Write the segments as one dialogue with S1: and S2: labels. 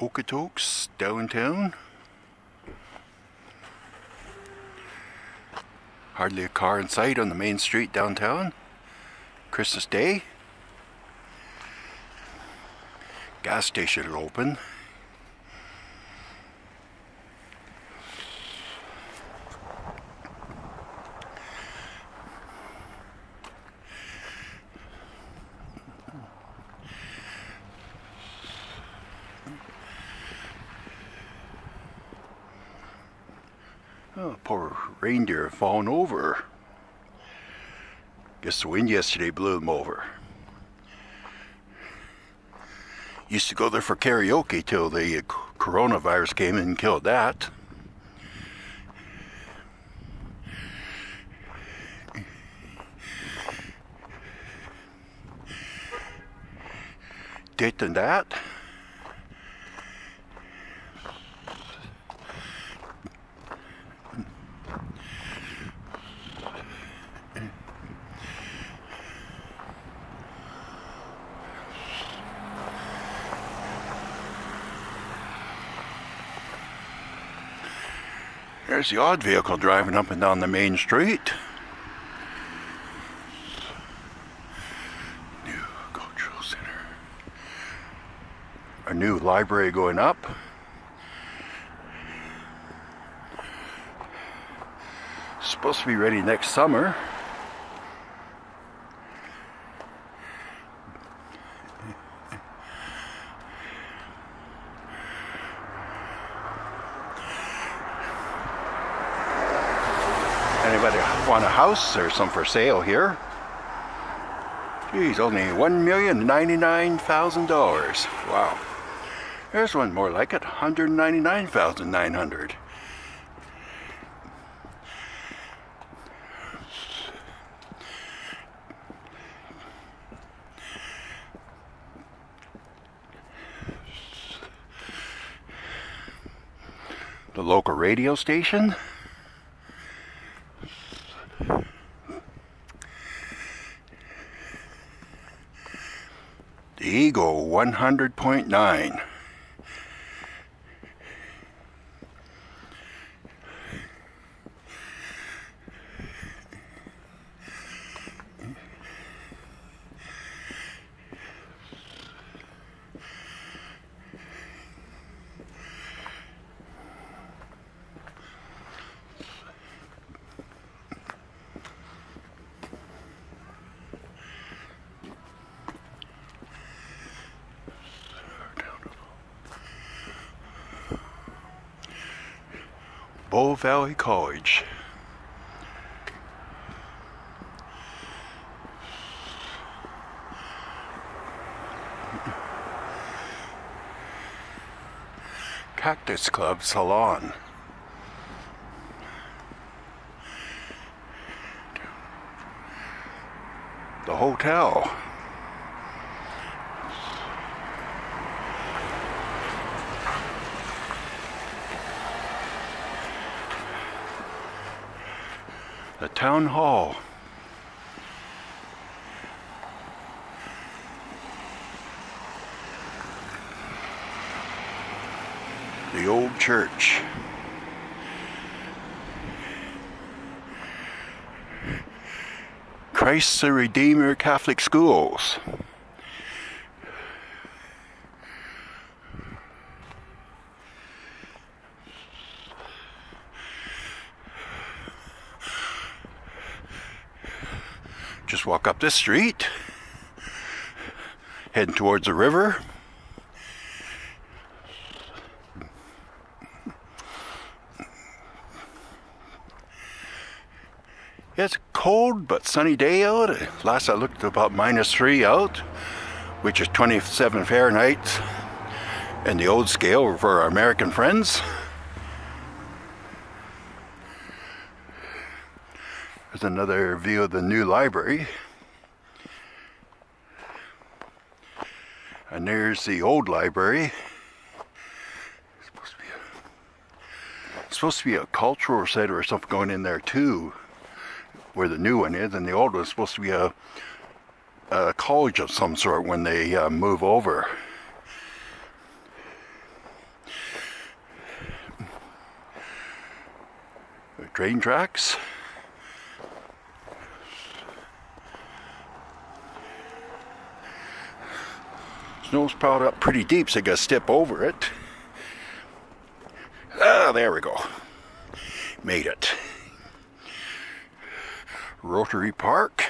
S1: Okotoks downtown. Hardly a car in sight on the main street downtown. Christmas Day. Gas station open. Oh, poor reindeer fallen over. Guess the wind yesterday blew them over. Used to go there for karaoke till the coronavirus came and killed that. And that. There's the odd vehicle driving up and down the main street. New cultural center. A new library going up. Supposed to be ready next summer. Anybody want a house? There's some for sale here. Geez, only one million ninety-nine thousand dollars. Wow. There's one more like it, hundred ninety-nine thousand nine hundred. The local radio station. Eagle 100.9. Bow Valley College. Cactus Club Salon. The hotel. The town hall. The old church. Christ the Redeemer Catholic Schools. Just walk up this street, heading towards the river. It's a cold but sunny day out. Last I looked about minus three out, which is 27 Fahrenheit and the old scale for our American friends. Another view of the new library. And there's the old library. It's supposed to be a, it's supposed to be a cultural center or something going in there too, where the new one is, and the old one's supposed to be a, a college of some sort when they uh, move over. Train tracks. Snow's piled up pretty deep, so I gotta step over it. Ah, there we go. Made it. Rotary Park.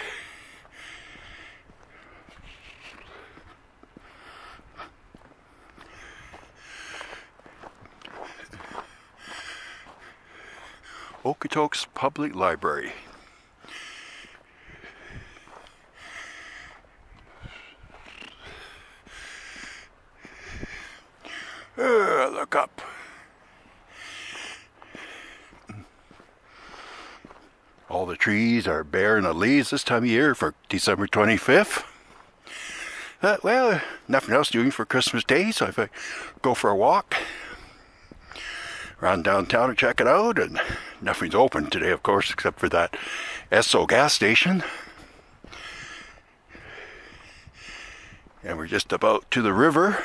S1: Okotoks Public Library. Uh, look up. All the trees are bare in the leaves this time of year for December 25th. Uh, well, nothing else doing for Christmas Day, so if I go for a walk around downtown and check it out, and nothing's open today, of course, except for that Esso gas station. And we're just about to the river.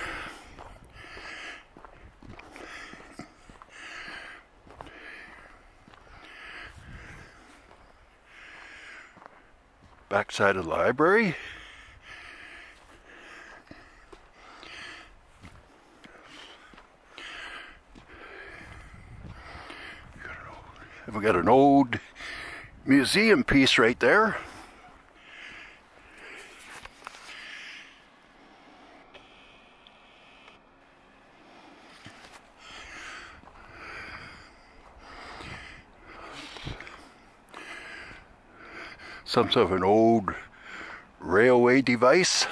S1: Backside of the library. We got an old museum piece right there. Some sort of an old railway device.